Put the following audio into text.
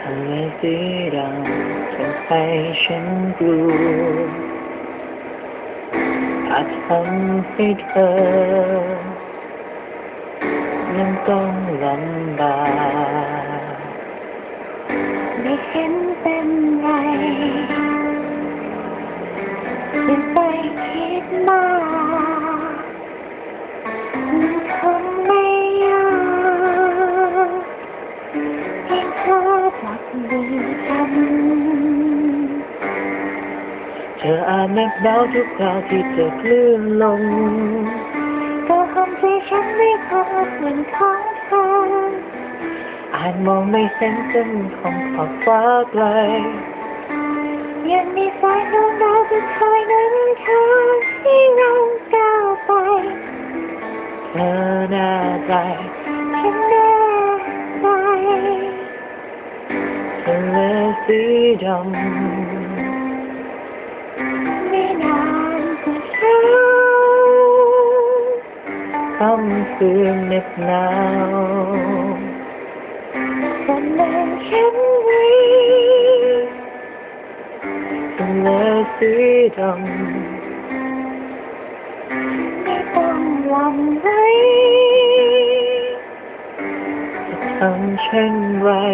ทะเลสีดำทำให้ฉันกลัวอาจทำให้เธอยังต้องลำบาก ธออาจนับเบาทุกคราวที่เธอคลื่นลงก็คงที่ฉันไม่พบเหมือนของเธออาจมองไม่เห็นเส้นของขอบฟ้าไกลยังมีสายดวงดาวจะคอยนำทางให้เราก้าวไปเธอแน่ใจฉันแน่ใจทะเลสีดไำค่ำคืนเหน็บหนาวจะเดินฉันไว้